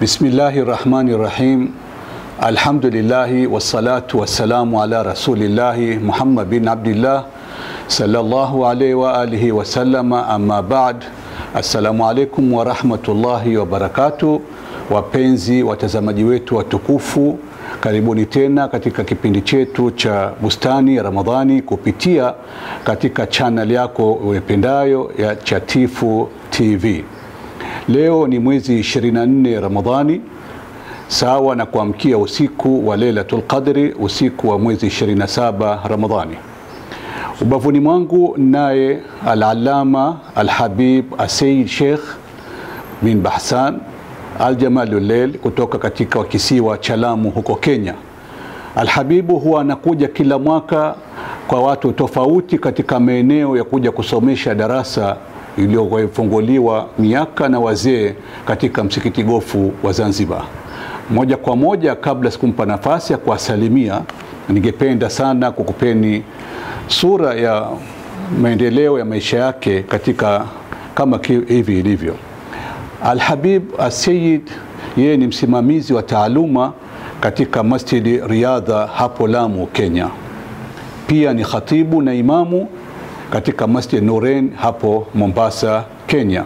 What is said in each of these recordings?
Bismillahi rahmani rahim. Alhamdulillahi wassalatu wassalamu ala rasulillahi Muhammad bin Abdillah sallallahu alaihi wa alihi wasallama, amma. Assalamu alaikum warahmatullahi wabarakatuh. wa barakatuh. Wapenzi watazamaji wetu watukufu, karibuni tena katika kipindi chetu cha Bustani ya Ramadhani kupitia katika channel yako uipendayo ya Chatifu TV. Leo ni mwezi 24 Ramadhani, sawa na kuamkia usiku wa Lailatul Qadri, usiku wa mwezi 27 Ramadhani. Ubavuni mwangu naye Al-Allama Al-Habib Aseid Sheikh bin Bahsan Al-Jamalulel kutoka katika kisiwa cha Lamu huko Kenya. Alhabibu huwa anakuja kila mwaka kwa watu tofauti katika maeneo ya kuja kusomesha darasa iliyofunguliwa miaka na wazee katika msikiti gofu wa Zanzibar. Moja kwa moja, kabla sikumpa nafasi ya kuwasalimia, ningependa sana kukupeni sura ya maendeleo ya maisha yake katika kama hivi ilivyo. Alhabib Asayid yeye ni msimamizi wa taaluma katika Masjidi Riadha hapo Lamu, Kenya. Pia ni khatibu na imamu katika Masjid Nuren hapo Mombasa, Kenya.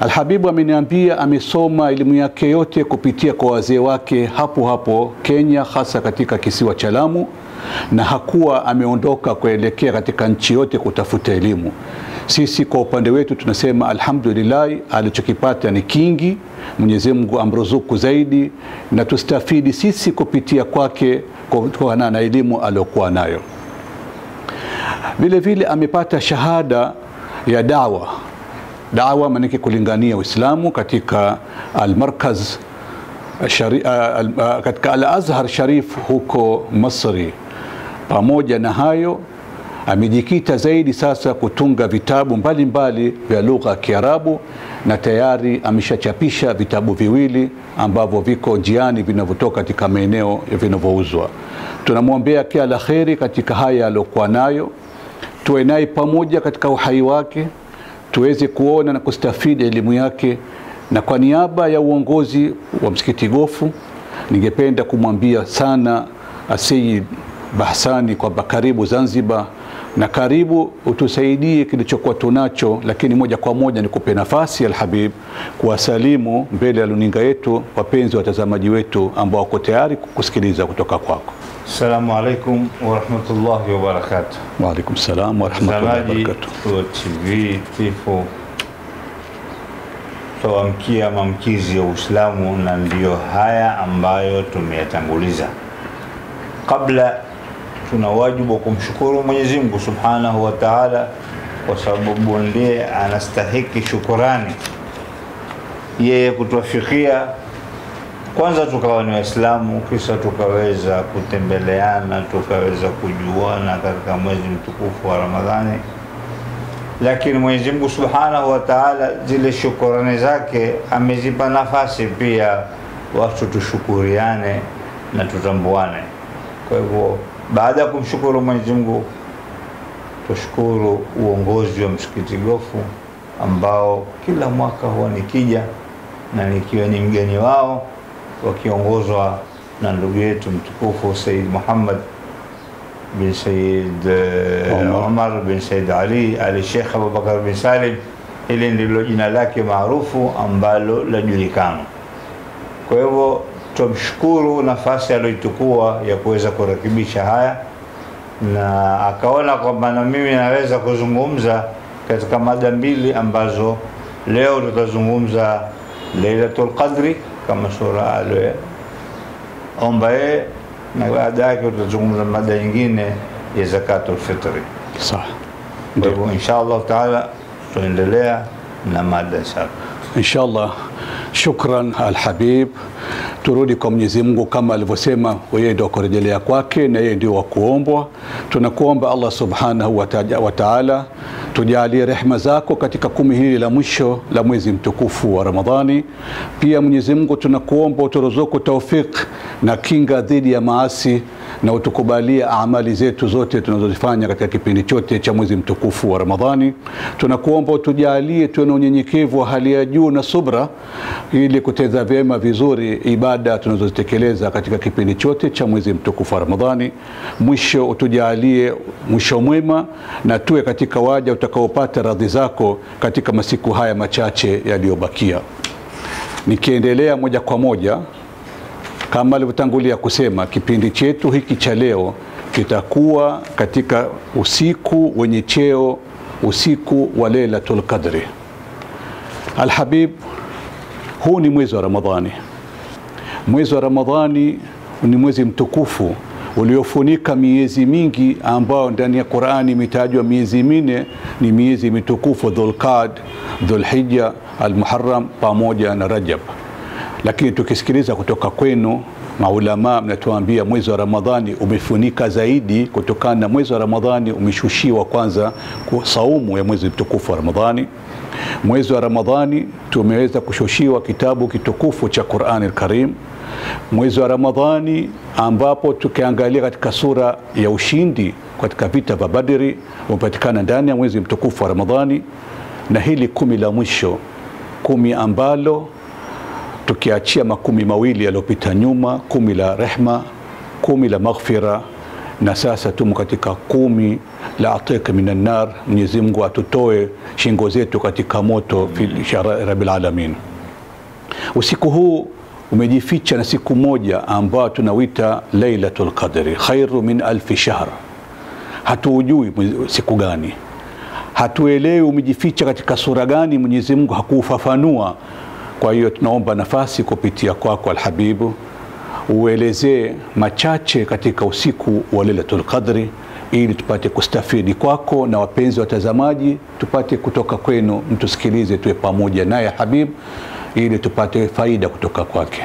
Alhabibu ameniambia amesoma elimu yake yote kupitia kwa wazee wake hapo hapo Kenya, hasa katika kisiwa cha Lamu, na hakuwa ameondoka kuelekea katika nchi yote kutafuta elimu. Sisi kwa upande wetu tunasema alhamdulillah, alichokipata ni kingi. Mwenyezi Mungu amruzuku zaidi na tustafidi sisi kupitia kwake kutokana na elimu aliyokuwa nayo. Vile vile amepata shahada ya dawa dawa maanake kulingania Uislamu katika Almarkaz shari, katika Al-Azhar Sharif huko Misri. Pamoja na hayo amejikita zaidi sasa kutunga vitabu mbalimbali vya lugha ya Kiarabu na tayari ameshachapisha vitabu viwili ambavyo viko njiani vinavyotoka katika maeneo vinavyouzwa. Tunamwombea kila la kheri katika haya aliyokuwa nayo, tuwe naye pamoja katika uhai wake tuweze kuona na kustafidi elimu yake. Na kwa niaba ya uongozi wa msikiti Gofu, ningependa kumwambia sana Asayid Bahsani kwamba karibu Zanzibar na karibu utusaidie kilichokuwa tunacho, lakini moja kwa moja nikupe nafasi Alhabib kuwasalimu mbele ya luninga yetu wapenzi watazamaji wetu ambao wako tayari kusikiliza kutoka kwako. Assalamu alaikum warahmatullahi wabarakatuh. Waalaikum salam warahmatullahi wabarakatu. wa TV Tifo, tawamkia maamkizi ya Uislamu na ndiyo haya ambayo tumeyatanguliza. Kabla tuna wajibu wa kumshukuru Mwenyezi Mungu Subhanahu wa Ta'ala, kwa sababu ndiye anastahiki shukurani, yeye kutuafikia kwanza tukawa ni Waislamu, kisha tukaweza kutembeleana, tukaweza kujuana katika mwezi mtukufu wa Ramadhani. Lakini Mwenyezi Mungu Subhanahu wa Ta'ala, zile shukurani zake amezipa nafasi pia watu tushukuriane na tutambuane. Kwa hivyo baada ya kumshukuru Mwenyezi Mungu, tushukuru uongozi wa msikiti Gofu ambao kila mwaka huwa nikija na nikiwa ni mgeni wao wakiongozwa na ndugu yetu mtukufu Said Muhammad bin Said eh, Omar. Omar bin Said Ali Ali Sheikh Abubakar bin Salim. Hili ndilo jina lake maarufu ambalo lajulikana. Kwa hivyo tumshukuru nafasi aliyoitukua ya kuweza kurekebisha haya, na akaona kwamba na mimi naweza kuzungumza katika mada mbili ambazo leo tutazungumza Lailatul Qadri kama sura aliyoomba yeye, na baada yake utazungumza mada nyingine ya Zakatul Fitri. Sawa. Ndio. insha Allah taala tutaendelea na mada inshallah. Inshallah, shukran Alhabib. Turudi kwa Mwenyezi Mungu kama alivyosema, yeye ndio kurejelea kwake na yeye ndio wa kuombwa. Tunakuomba Allah subhanahu wa taala tujalie rehma zako katika kumi hili la mwisho la mwezi mtukufu wa Ramadhani. Pia Mwenyezi Mungu tunakuomba uturuzuku taufik na kinga dhidi ya maasi na utukubalia amali zetu zote tunazozifanya katika kipindi chote cha mwezi mtukufu wa Ramadhani. Tunakuomba utujalie tuwe na unyenyekevu wa hali ya juu na subra, ili kuteza vyema vizuri ibada tunazozitekeleza katika kipindi chote cha mwezi mtukufu wa Ramadhani. Mwisho utujalie mwisho mwema, na tuwe katika waja utakaopata radhi zako katika masiku haya machache yaliyobakia. Nikiendelea moja kwa moja kama alivyotangulia kusema, kipindi chetu hiki cha leo kitakuwa katika usiku wenye cheo, usiku wa Lailatul Qadri. Alhabib, huu ni mwezi wa Ramadhani. Mwezi wa Ramadhani ni mwezi mtukufu uliofunika miezi mingi ambayo ndani ya Qur'ani imetajwa miezi minne ni miezi mitukufu Dhulqad, Dhulhijja, Almuharram pamoja na Rajab lakini tukisikiliza kutoka kwenu maulama, mnatuambia mwezi wa Ramadhani umefunika zaidi, kutokana na mwezi wa Ramadhani umeshushiwa kwanza kwa saumu ya mwezi mtukufu wa Ramadhani. Mwezi wa Ramadhani tumeweza kushushiwa kitabu kitukufu cha Qur'an al-Karim. Mwezi wa Ramadhani ambapo tukiangalia katika sura ya ushindi katika vita vya Badri umepatikana ndani ya mwezi mtukufu wa Ramadhani, na hili kumi la mwisho, kumi ambalo tukiachia makumi mawili yaliyopita nyuma, kumi la rehma, kumi la maghfira, na sasa tumo katika kumi la atiq minan nar. Mwenyezi Mungu atutoe shingo zetu katika moto fi rabbil alamin. Usiku huu umejificha na siku moja ambayo tunawita Lailatul Qadri, khairu min alfi shahr. Hatuujui siku gani, hatuelewi umejificha katika sura gani. Mwenyezi Mungu hakuufafanua kwa hiyo tunaomba nafasi kupitia kwako kwa Alhabibu, uelezee machache katika usiku wa Lailatul Qadri ili tupate kustafidi kwako na wapenzi watazamaji, tupate kutoka kwenu, mtusikilize, tuwe pamoja naye Habib ili tupate faida kutoka kwake.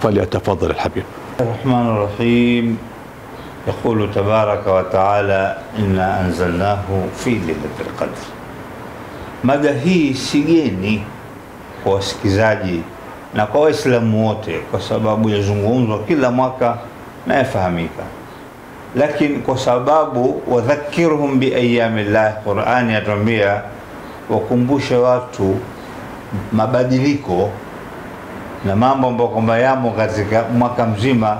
Falyatafadhal Habib. Rahman Rahim. Yaqulu tabaraka wa taala inna anzalnahu fi lailatul qadr. Mada hii sigeni kwa wasikizaji na kwa Waislamu wote, kwa sababu yazungumzwa kila mwaka na yafahamika, lakini kwa sababu wadhakirhum biayamillah, Qurani yatuambia wakumbushe watu mabadiliko na mambo ambayo kwamba yamo katika mwaka mzima,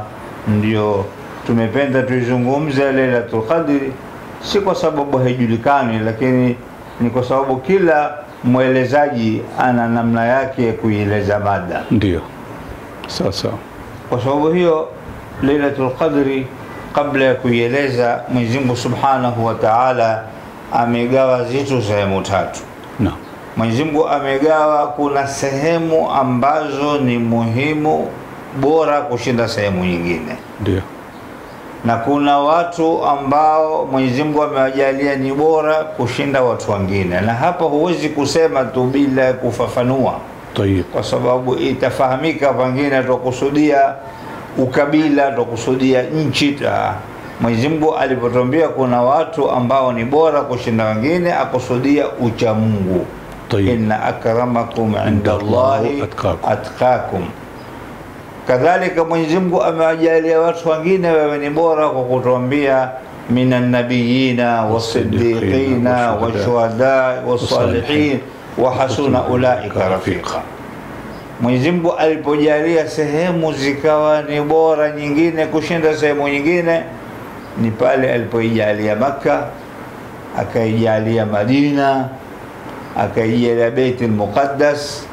ndio tumependa tuizungumze Lailatul Qadri, si kwa sababu haijulikani, lakini ni kwa sababu kila mwelezaji ana namna yake ya kuieleza mada. Ndio, sawa sawa. Kwa sababu hiyo Lailatul Qadri, kabla ya kuieleza, Mwenyezi Mungu Subhanahu wa Ta'ala amegawa zitu sehemu tatu. Na Mwenyezi Mungu amegawa, kuna sehemu ambazo ni muhimu bora kushinda sehemu nyingine, ndio, na kuna watu ambao Mwenyezi Mungu amewajalia ni bora kushinda watu wengine, na hapa huwezi kusema tu bila ya kufafanua, tayib, kwa sababu itafahamika, pengine twakusudia ukabila, twakusudia nchi. Mwenyezi Mungu alipotuambia kuna watu ambao ni bora kushinda wengine, akusudia ucha Mungu. Inna akramakum inda Allahi atqakum. Kadhalika Mwenyezi Mungu amewajalia watu wengine wawe ni bora kwa kutuambia minan nabiyina wasiddiqina washuhada wasalihin wa hasuna ulaika rafiqa. Mwenyezi Mungu alipojalia sehemu zikawa ni bora nyingine kushinda sehemu nyingine, ni pale alipoijalia Makka, akaijalia Madina, akaijalia Baitul Muqaddas,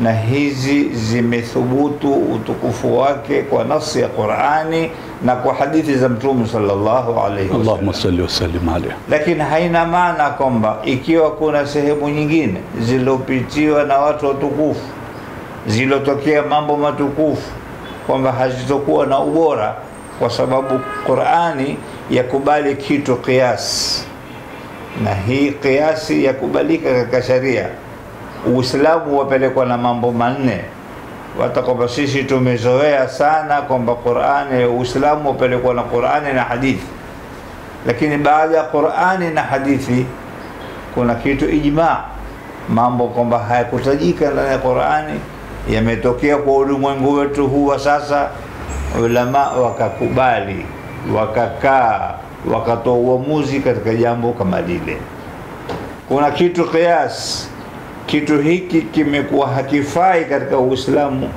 na hizi zimethubutu utukufu wake kwa nasi ya Qur'ani na kwa hadithi za Mtume sallallahu alaihi wasallam. Allahumma salli wa sallim alayhi. Lakini haina maana kwamba ikiwa kuna sehemu nyingine zilizopitiwa na watu watukufu zilotokea mambo matukufu kwamba hazitokuwa na ubora, kwa sababu Qur'ani yakubali kitu kiasi, na hii kiasi yakubalika katika sharia. Uislamu wapelekwa na mambo manne, hata kwamba sisi tumezoea sana kwamba Qur'ani, Uislamu wapelekwa na Qur'ani na hadithi, lakini baada ya Qur'ani na hadithi kuna kitu ijma, mambo kwamba hayakutajika ndani ya Qurani yametokea kwa ulimwengu wetu huu wa sasa. Ulama wakakubali, wakakaa, wakatoa uamuzi katika jambo kama lile. Kuna kitu qiyas, kitu hiki kimekuwa hakifai katika Uislamu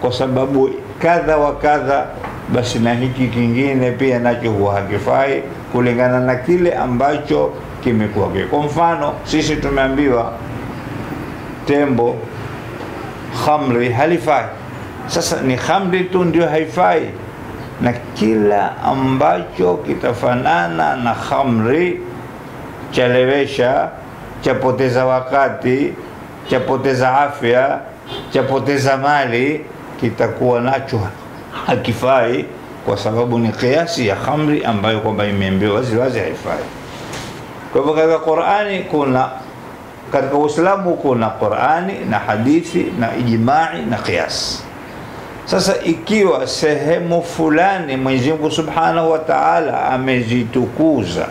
kwa sababu kadha wa kadha, basi na hiki kingine pia nacho huwa hakifai kulingana na kile ambacho kimekuwa. Kwa mfano, sisi tumeambiwa tembo khamri halifai. Sasa ni khamri tu ndio haifai, na kila ambacho kitafanana na khamri chalewesha, chapoteza wakati, chapoteza afya, chapoteza mali, kitakuwa nacho hakifai, kwa sababu ni kiasi ya khamri ambayo kwamba imeambiwa wazi wazi haifai. Kwa hivyo katika Qur'ani kuna katika Uislamu kuna Qur'ani na hadithi na ijma'i na qiyas. Sasa ikiwa sehemu fulani Mwenyezi Mungu Subhanahu wa Ta'ala amezitukuza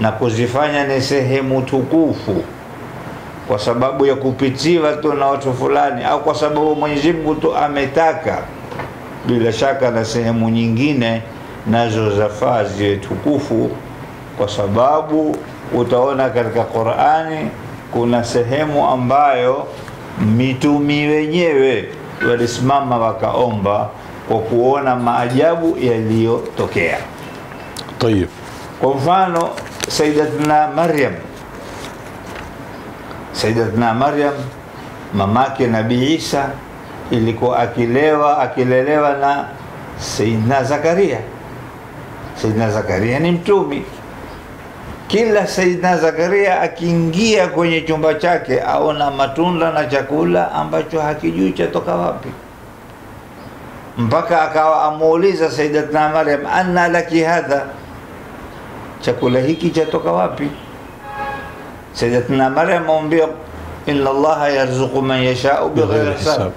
na kuzifanya ni sehemu tukufu kwa sababu ya kupitiwa tu na watu fulani au kwa sababu Mwenyezi Mungu tu ametaka, bila shaka na sehemu nyingine nazo zafaa ziwe tukufu, kwa sababu utaona katika Qur'ani kuna sehemu ambayo mitumi wenyewe walisimama wakaomba kwa kuona maajabu yaliyotokea. Tayib. Kwa mfano Sayyidatuna Maryam, Sayyidatuna Maryam mamake Nabii Isa ilikuwa akilewa akilelewa na Sayyidina Zakaria. Sayyidina Zakaria ni mtumi. Kila Sayyidina Zakaria akiingia kwenye chumba chake aona matunda na chakula ambacho hakijui chatoka wapi, mpaka akawa amuuliza Sayyidatna Maryam, anna laki hadha, chakula hiki chatoka wapi? Sayyidatina Maryam amwambia, inna Allaha yarzuqu man yashau bighairi hisab,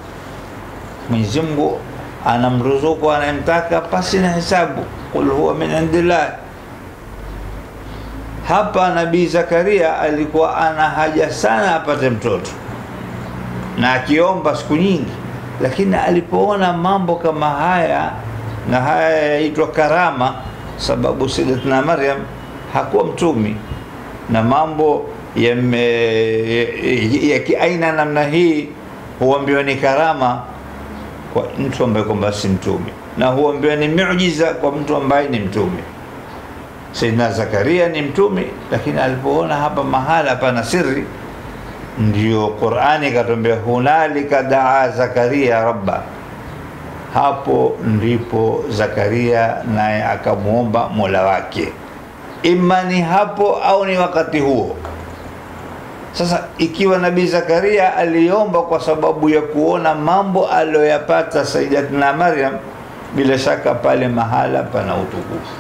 Mwenyezi Mungu anamruzuku anayemtaka pasi na hisabu, qul huwa min indillah. Hapa Nabii Zakaria alikuwa ana haja sana apate mtoto. Na akiomba siku nyingi, lakini alipoona mambo kama haya na haya yaitwa karama, sababu Sayyidatina Maryam hakuwa mtumi. Na mambo ya, ya, ya kiaina namna hii huambiwa ni karama kwa mtu ambaye kwamba si mtumi, na huambiwa ni miujiza kwa mtu ambaye ni mtumi. Saidina Zakaria ni mtumi, lakini alipoona hapa mahala pana siri, ndio Qur'ani ikatuambia hunalika daa Zakaria rabba, hapo ndipo Zakaria naye akamwomba mola wake, ima ni hapo au ni wakati huo. Sasa ikiwa Nabii Zakaria aliomba kwa sababu ya kuona mambo aliyoyapata Sayyidatina Maryam, bila shaka pale mahala pana utukufu.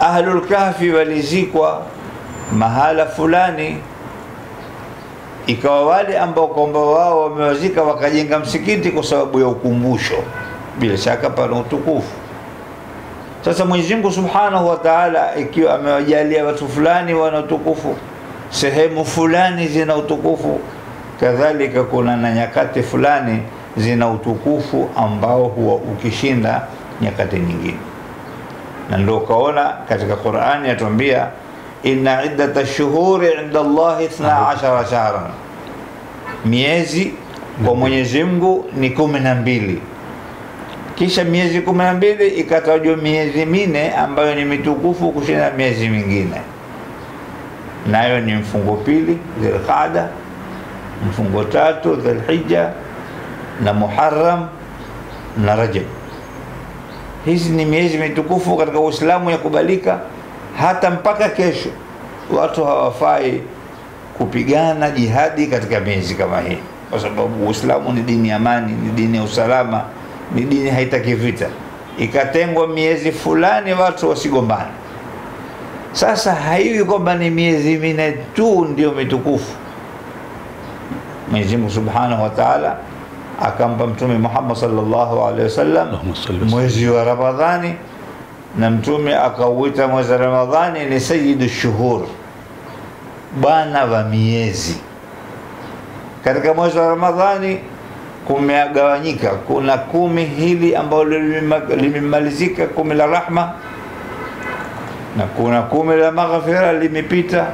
Ahlul Kahfi walizikwa mahala fulani, ikawa wale ambao kwamba wao wamewazika wakajenga msikiti kwa sababu ya ukumbusho, bila shaka pana utukufu. Sasa Mwenyezi Mungu Subhanahu wa Ta'ala, ikiwa amewajalia watu fulani wana utukufu, sehemu fulani zina utukufu, kadhalika kuna na nyakati fulani zina utukufu ambao huwa ukishinda nyakati nyingine na ndio kaona katika Qur'ani yatuambia inna iddata shuhuri inda Allahi 12 shahran, miezi kwa Mwenyezi Mungu ni kumi na mbili. Kisha miezi kumi na mbili ikatajwa miezi mine ambayo ni mitukufu kushinda miezi mingine, nayo ni mfungo pili Dhulqaada, mfungo tatu Dhulhijja na Muharram na Rajab. Hizi ni miezi mitukufu katika Uislamu ya kubalika, hata mpaka kesho. Watu hawafai kupigana jihadi katika miezi kama hii, kwa sababu Uislamu ni dini ya amani, ni dini ya usalama, ni dini haitaki vita. Ikatengwa miezi fulani watu wasigombane. Sasa haiwi kwamba ni miezi minne tu ndio mitukufu. Mwenyezi Mungu Subhanahu wa Ta'ala akampa Mtume Muhammad sallallahu alaihi wasallam mwezi wa Ramadhani, na Mtume akauita mwezi wa Ramadhani ni sayyidu shuhur, bwana wa miezi. Katika mwezi wa Ramadhani kumegawanyika, kuna kumi hili ambalo limemalizika, kumi la rahma, na kuna kumi la maghfira limepita,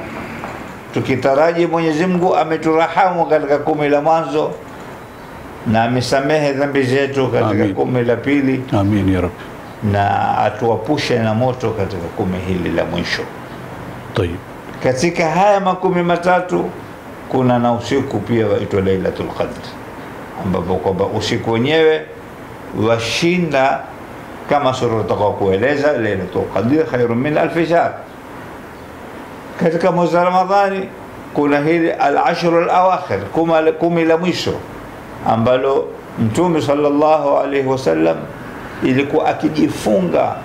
tukitaraji Mwenyezi Mungu ameturahamu katika kumi la mwanzo na amesamehe dhambi zetu katika Amin. kumi la pili Amin ya Rabbi. na atuwapushe na moto katika kumi hili la mwisho. Tayib. Katika haya makumi matatu kuna na usiku pia waitwa Lailatul Qadr, ambapo kwamba usiku wenyewe washinda kama sura utakao kueleza, Lailatul Qadr khairun min alfi shahr. Katika mwezi wa Ramadhani kuna hili al-ashru al-awakhir, kumi la mwisho ambalo Mtume sallallahu alaihi wasallam ilikuwa akijifunga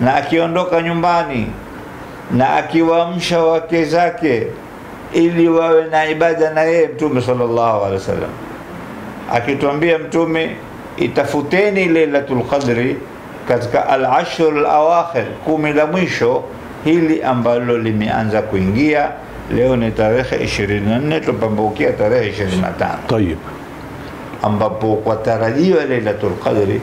na akiondoka nyumbani na akiwaamsha wake zake ili wawe na ibada na yeye Mtume sallallahu alaihi wasallam, akituambia Mtume, itafuteni Lailatul Qadri katika al-ashr al-awakhir, kumi la mwisho hili ambalo limeanza kuingia leo. Ni tarehe 24 tupambukia tarehe 25 Tayib. ambapo kwa tarajio Lailatul Qadri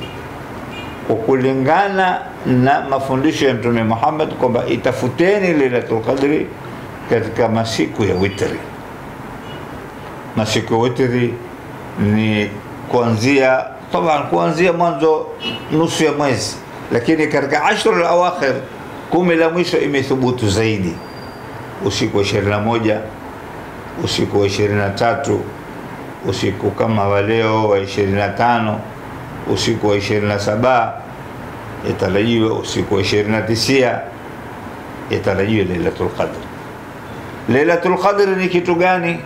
kwa kulingana na mafundisho ya Mtume Muhammad kwamba itafuteni Lailatul Qadri katika masiku ya witri. Masiku ya witri ni kuanzia taban, kuanzia mwanzo nusu ya mwezi, lakini katika ashru al-awakhir, kumi la mwisho imethubutu zaidi, usiku wa 21 usiku wa 23 usiku kama wa leo wa 25 usiku wa 27 yatarajiwe usiku wa 29 yatarajiwe Lailatul Qadr. Lailatul Qadr ni kitu gani?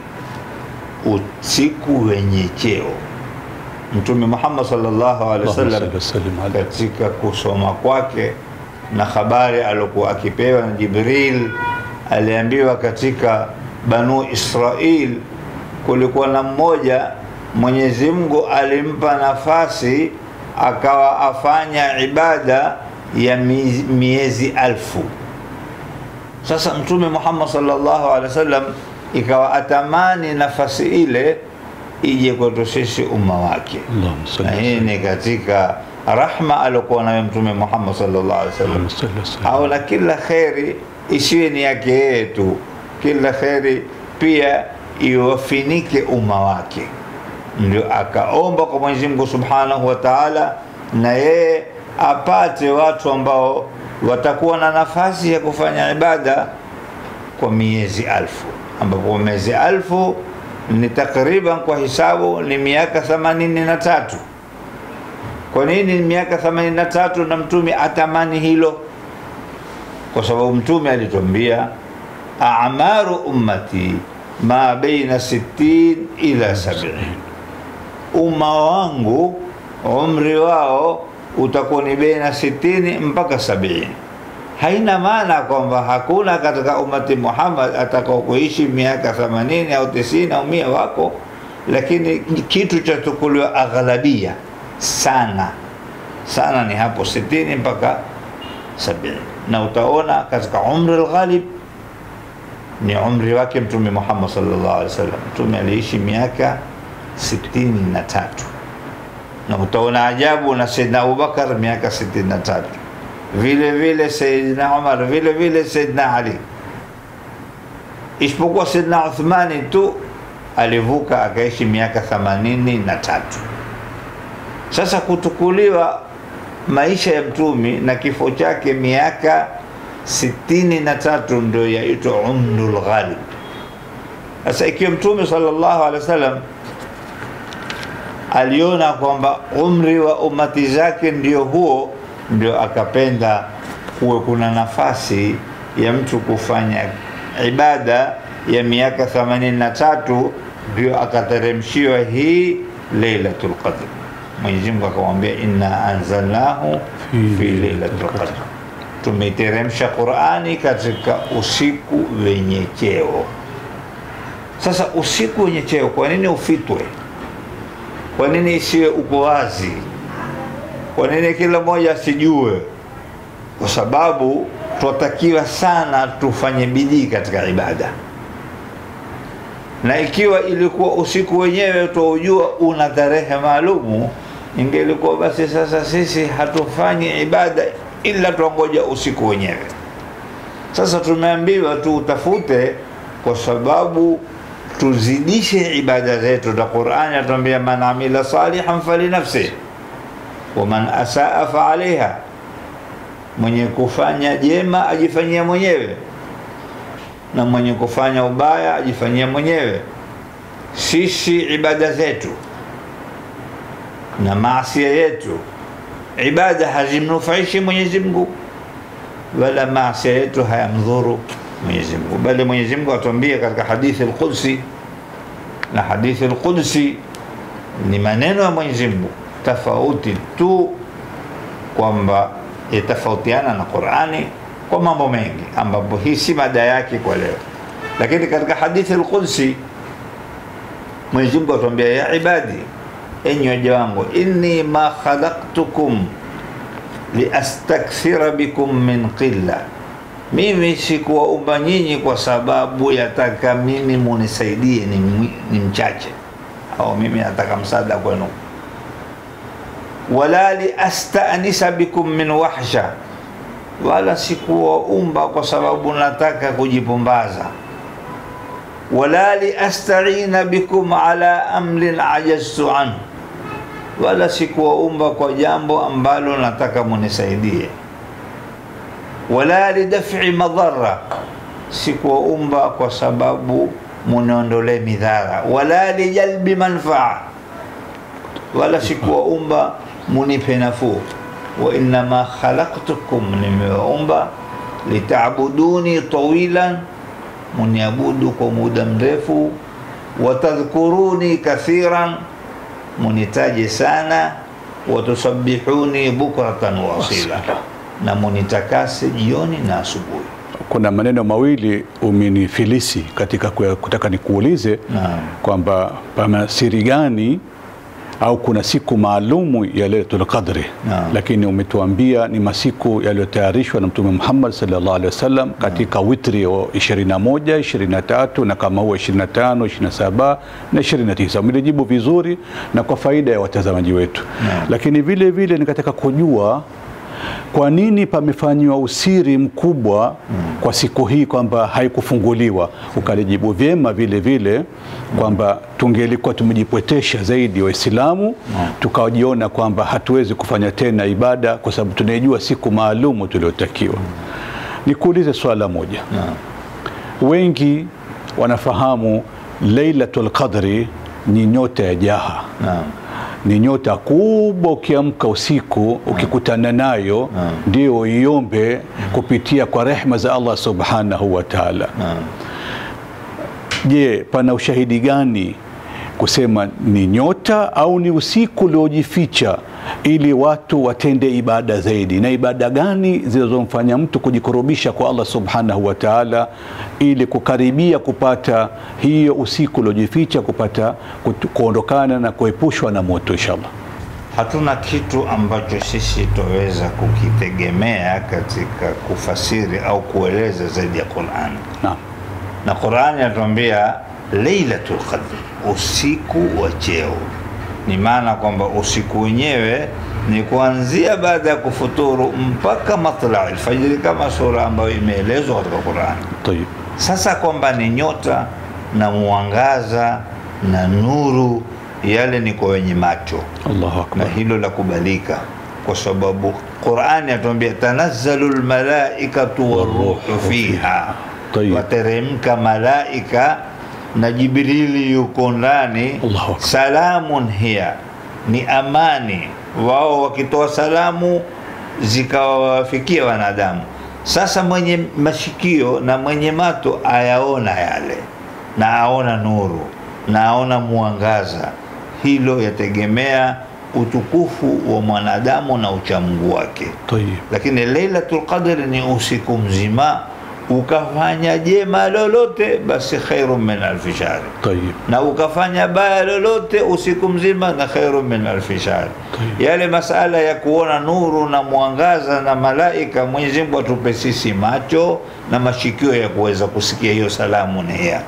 Usiku wenye cheo. Mtume Muhammad sallallahu alaihi wasallam katika kusoma kwake na habari aliokuwa akipewa na Jibril, aliambiwa katika Banu Israil kulikuwa na mmoja Mwenyezi Mungu alimpa nafasi akawa afanya ibada ya miezi alfu. Sasa Mtume Muhammad sallallahu alaihi wasallam ikawa atamani nafasi ile ije kwetu sisi umma wake. Na hii ni katika rahma aliokuwa nayo Mtume Muhammad sallallahu alaihi wasallam. La kila kheri isiwe ni yake yeye tu, kila kheri pia iwafinike umma wake. Ndio akaomba kwa Mwenyezi Mungu Subhanahu wa Ta'ala, na yeye apate watu ambao watakuwa na nafasi ya kufanya ibada kwa miezi alfu, ambapo miezi alfu ni takriban kwa hisabu ni miaka themanini na tatu. Kwa nini ni miaka themanini na tatu na mtume atamani hilo? Kwa sababu mtume alituambia a'maru ummati ma baina 60 ila 70, umma wangu umri wao utakuwa ni baina 60 mpaka 70. Haina maana kwamba hakuna katika umati Muhammad atakao kuishi miaka 80 au 90 au 100 wako, lakini kitu cha tukuliwa aghlabia sana. Sana ni hapo 60 mpaka 70, na utaona katika umri alghalib ni umri wake Mtume Muhammad sallallahu alaihi wasallam. Mtume aliishi miaka 63 na utaona ajabu na Saidina Abubakar miaka 63 vile vile Saidina Umar vile vile Saidina Ali, isipokuwa Saidina Uthmani tu alivuka akaishi miaka 83. Sasa kutukuliwa maisha ya mtumi na kifo chake miaka sitini na tatu ndio yaitwa umrul ghalib. Sasa ikiwa mtume sallallahu alaihi wasallam aliona kwamba umri wa umati zake ndio huo, ndio akapenda kuwe kuna nafasi ya mtu kufanya ibada ya miaka 83 ndio akateremshiwa hii Lailatul Qadr. Mwenyezi Mungu akamwambia inna anzalnahu Fi Lailatul. Qadr, tumeteremsha Qurani katika usiku wenye cheo. Sasa usiku wenye cheo, kwa nini ufitwe? Kwa nini isiwe uko wazi? Kwa nini kila mmoja asijue? Kwa sababu twatakiwa sana tufanye bidii katika ibada. na ikiwa ilikuwa usiku wenyewe twaujua una tarehe maalumu ingelikuwa basi sasa sisi hatufanyi ibada ila twangoja usiku wenyewe sasa tumeambiwa tu utafute kwa sababu tuzidishe ibada zetu na qurani atuambia man amila salihan falinafsih waman asaa faalaiha mwenye kufanya jema ajifanyia mwenyewe. Na mwenye kufanya ubaya ajifanyia mwenyewe. Sisi ibada zetu na maasia yetu ibada hazimnufaishi mwenyezi mungu. Wala maasia yetu hayamdhuru mwenyezi mungu. Bali mwenyezi mungu atuambia katika hadithi lqudsi na hadithi lqudsi ni maneno ya mwenyezi mungu tofauti tu kwamba yatafautiana na qurani kwa mambo mengi ambapo hii si mada yake kwa leo. Lakini katika hadithi lqudsi mwenyezi mungu atuambia ya ibadi enyi waja wangu inni ma khalaqtukum liastakthira bikum min qilla. Mimi sikuwaumba nyinyi kwa sababu yataka mimi munisaidie ni, ni mchache. Au mimi nataka msaada kwenu wala liastanisa bikum min wahsha. Wala sikuwaumba kwa sababu nataka kujipumbaza. Wala liastaina bikum ala amrin ajaztu anhu wala sikuwaumba kwa jambo ambalo nataka munisaidie. Wala lidafi madhara sikuwaumba kwa sababu muniondolee midhara. Wala lijalbi manfaa. Wala sikuwaumba munipe nafuu wainama khalaqtukum nimewaumba litabuduni tawilan muniabudu kwa muda mrefu watadhkuruni kathiran munitaje sana watusabihuni bukratan wa asila, na munitakase jioni na asubuhi. Kuna maneno mawili umenifilisi katika kutaka nikuulize kwamba pana siri gani au kuna siku maalumu ya Lailatul Qadri, lakini umetuambia ni masiku yaliyotayarishwa na Mtume Muhammad sallallahu alaihi wasallam katika witri wa 21, 23 na kama huwa 25, 27 na 29. Umejibu vizuri na kwa faida ya watazamaji wetu, lakini vile vile nikataka kujua kwa nini pamefanywa usiri mkubwa kwa siku hii kwamba haikufunguliwa? Ukalijibu vyema vile vile kwamba tungelikuwa tumejipwetesha zaidi Waislamu tukajiona kwamba hatuwezi kufanya tena ibada kwa sababu tunaijua siku maalumu tuliotakiwa. Nikuulize swala moja, wengi wanafahamu Lailatul Qadri ni nyota ya jaha. Ni nyota kubwa. Ukiamka usiku ukikutana nayo, ndio uiombe kupitia kwa rehma za Allah subhanahu wa ta'ala. Je, pana ushahidi gani kusema ni nyota au ni usiku uliojificha ili watu watende ibada zaidi? Na ibada gani zinazomfanya mtu kujikurubisha kwa Allah subhanahu wa ta'ala ili kukaribia kupata hiyo usiku uliojificha, kupata kuondokana na kuepushwa na moto inshallah. hatuna kitu ambacho sisi toweza kukitegemea katika kufasiri au kueleza zaidi ya Qur'an. Naam. Na Qur'an inatuambia Lailatul Qadr, usiku wa cheo. Ni maana kwamba usiku wenyewe ni kuanzia baada ya kufuturu mpaka matla alfajiri, kama sura ambayo imeelezwa katika Qurani. Tayib. Sasa kwamba ni nyota na mwangaza na nuru, yale ni kwa wenye macho. Allahu akbar, na hilo la kubalika. Kwa sababu Qur'ani yatuambia tanazzalu lmalaikatu waruhu fiha, wateremka malaika na Jibrili yuko ndani. Salamun hiya, ni amani. Wao wakitoa salamu zikawafikia wanadamu. Sasa mwenye mashikio na mwenye mato ayaona yale na aona nuru na aona mwangaza. Hilo yategemea utukufu wa mwanadamu na uchamungu wake. Lakini Lailatul Qadr ni usiku mzima, ukafanya jema lolote basi khairu min alfi shahr na ukafanya baya lolote usiku mzima na khairu min alfi shahr yale masala ya kuona nuru na mwangaza na malaika Mwenyezi Mungu atupe sisi macho na mashikio ya kuweza kusikia hiyo salamu nia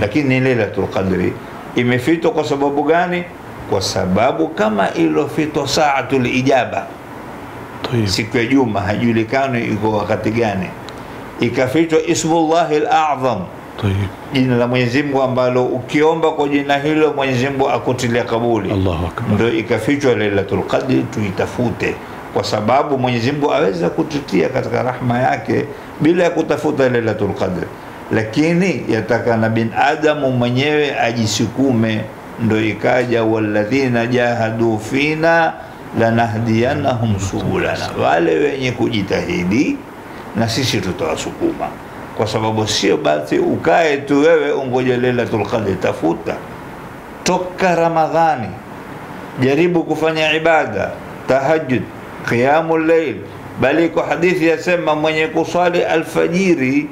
lakini ni Lailatul Qadri. Imefitwa kwa sababu gani? Kwa sababu kama ilofitwa saatul ijaba. Siku ya juma hajulikani iko wakati gani ikafichwa ismullahi al-azam jina la Mwenyezi Mungu ambalo ukiomba kwa jina hilo Mwenyezi Mungu akutilia kabuli. ndo. Ndio ikafichwa Lailatul Qadr, tuitafute kwa sababu Mwenyezi Mungu aweza kututia katika rahma yake bila ya kutafuta Lailatul Qadr, lakini yataka na bin adamu mwenyewe ajisukume. Ndo ikaja walladhina jahadu fina lanahdiyanahum subulana, wale wenye kujitahidi na sisi tutawasukuma, kwa sababu sio basi ukae tu wewe ungoje Lailatul Qadr. Tafuta toka Ramadhani, jaribu kufanya ibada, tahajjud, qiyamul layl, bali kwa hadithi yasema mwenye kuswali alfajiri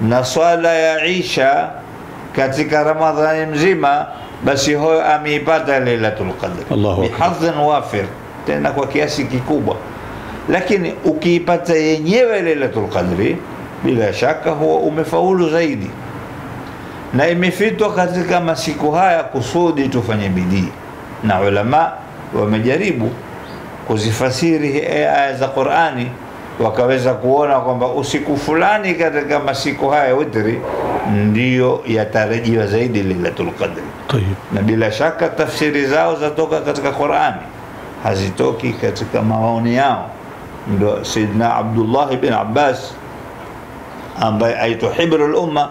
na swala ya isha katika Ramadhani mzima, basi huyo ameipata Lailatul Qadr bihadhin wafir, tena kwa kiasi kikubwa lakini ukiipata yenyewe Lailatul Qadri bila shaka huwa umefaulu zaidi, na imefitwa katika masiku haya kusudi tufanye bidii, na ulama wamejaribu kuzifasiri aya za Qur'ani wakaweza kuona kwamba usiku fulani katika masiku haya witri ndiyo yatarajiwa zaidi Lailatul Qadri, na bila shaka tafsiri zao zatoka katika Qur'ani, hazitoki katika maoni yao. Ndo Sayyidina Abdullah bin Abbas ambaye aitwa hibrul umma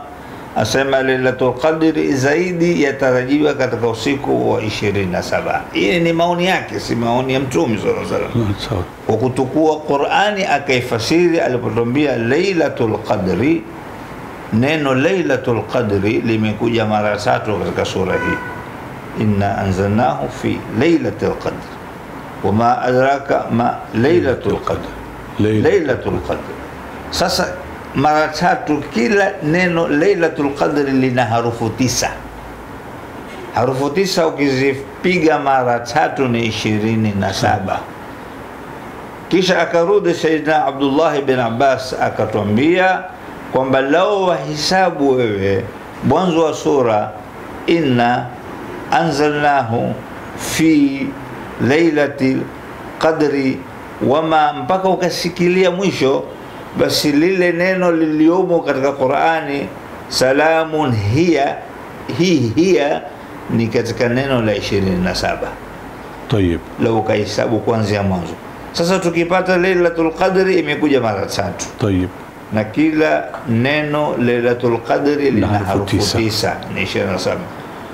asema Lailatul Qadri zaidi yatarajiwa katika usiku wa 27. Hii ni maoni yake, si maoni ya Mtume sallallahu alaihi wasallam kwa kutukua Qur'ani akaifasiri alipotwambia Lailatul Qadri. Neno Lailatul Qadri limekuja mara tatu katika sura hii, inna anzalnahu fi Lailatul Qadr wama adraka ma Lailatul Qadr, ليلة Lailatul Qadr. Sasa mara tatu, kila neno Lailatul Qadri lina harufu tisa. Harufu tisa ukizipiga mara tatu ni ishirini na saba. Kisha akarudi Sayyidina Abdullah bin Abbas akatwambia kwamba lao wahisabu wewe mwanzo wa sura inna anzalnahu fi lailatil qadri wama, mpaka ukasikilia mwisho, basi lile neno liliomo katika Qur'ani salamun hiya, hii hiya ni katika neno la 27. Tayeb, la ukahesabu kuanzia mwanzo. Sasa tukipata lailatul qadri imekuja mara tatu. Tayeb, na kila neno lailatul qadri lina harufu tisa, ni 27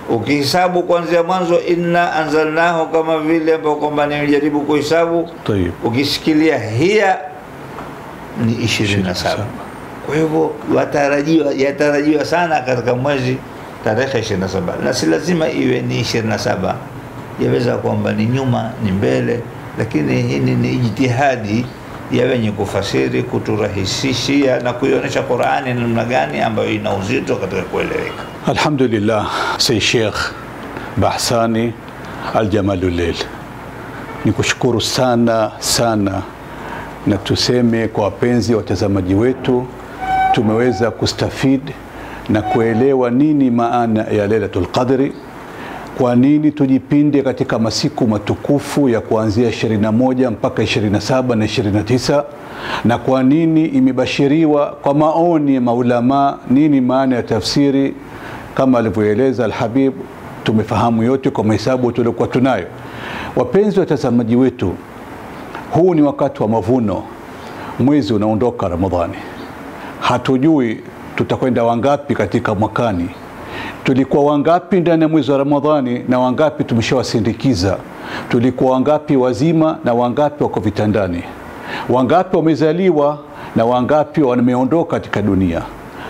ukihesabu kuanzia mwanzo inna anzalnahu kama vile ambao kwamba nijaribu kuhesabu ukisikilia hiya ni 27 kwa hivyo watarajiwa yatarajiwa sana katika mwezi tarehe 27 na si lazima iwe ni 27 yaweza kwamba ni nyuma ni mbele lakini hii ni ijtihadi ya wenye kufasiri kuturahisishia na kuionyesha Qur'ani namna gani ambayo ina uzito katika kueleweka. Alhamdulillah, Sayyid Sheikh Bahsani aljamalulel ni kushukuru sana sana, na tuseme kwa wapenzi watazamaji wetu, tumeweza kustafid na kuelewa nini maana ya Lailatul Qadri kwa nini tujipinde katika masiku matukufu ya kuanzia 21 mpaka 27 na 29, na kwa nini imebashiriwa kwa maoni ya maulamaa, nini maana ya tafsiri kama alivyoeleza Alhabib. Tumefahamu yote kwa mahesabu tuliokuwa tunayo. Wapenzi watazamaji wetu, huu ni wakati wa mavuno, mwezi unaondoka Ramadhani, hatujui tutakwenda wangapi katika mwakani tulikuwa wangapi ndani ya mwezi wa Ramadhani na wangapi tumeshawasindikiza? Tulikuwa wangapi wazima na wangapi wako vitandani? Wangapi wamezaliwa na wangapi wameondoka katika dunia?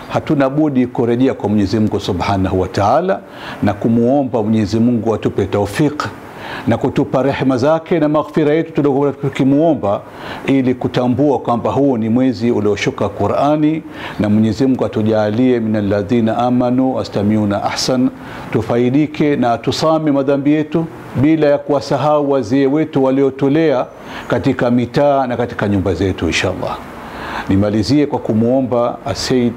Hatuna budi kurejea kwa Mwenyezi Mungu Subhanahu wa Ta'ala na kumuomba Mwenyezi Mungu atupe taufik na kutupa rehema zake na maghfira yetu tuliokuwa tukimwomba, ili kutambua kwamba huu ni mwezi ulioshuka Qur'ani, na Mwenyezi Mungu atujalie minalladhina amanu astamiuna ahsan, tufaidike na tusame madhambi yetu bila ya kuwasahau wazee wetu waliotulea katika mitaa na katika nyumba zetu inshallah. Nimalizie kwa kumwomba Said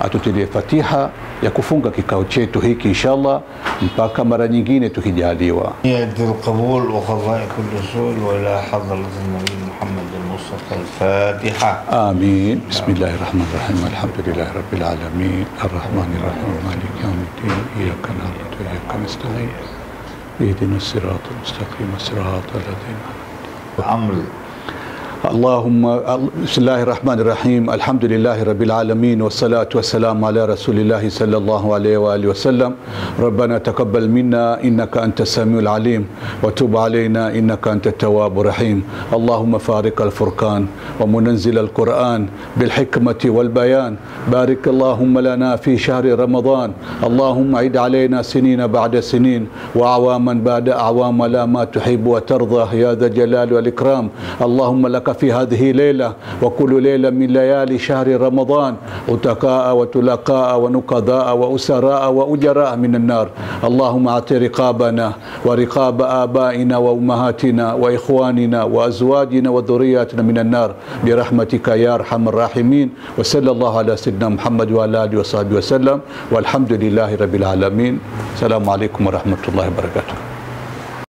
atutilie fatiha ya kufunga kikao chetu hiki inshallah mpaka mara nyingine tukijaliwa. نية القبول وقضاء كل سؤال وإلى حضرة النبي محمد المصطفى الفاتحة آمين بسم الله الرحمن الرحيم الحمد لله رب العالمين الرحمن الرحيم مالك يوم الدين إياك نعبد وإياك نستعين اهدنا الصراط المستقيم صراط الذين عمل اللهم بسم الله الرحمن الرحيم. الحمد لله رب العالمين والصلاة والسلام على رسول الله صلى الله عليه وآله وسلم. ربنا تقبل منا إنك أنت السميع العليم. وتب علينا إنك أنت التواب الرحيم. اللهم فارق الفرقان ومنزل القرآن بالحكمة والبيان. بارك اللهم لنا في شهر رمضان. اللهم عد علينا سنين بعد سنين وأعواما بعد أعوام. لا ما تحب وترضى يا ذا الجلال والإكرام. اللهم لك في هذه ليلة وكل ليلة من ليالي شهر رمضان أتقاء وتلقاء ونقضاء وأسراء وأجراء من النار. اللهم أعط رقابنا ورقاب آبائنا وأمهاتنا وإخواننا وأزواجنا وذرياتنا من النار. برحمتك يا أرحم الراحمين. وصلى الله على سيدنا محمد وعلى آله وصحبه وسلم. والحمد لله رب العالمين. السلام عليكم ورحمة الله وبركاته.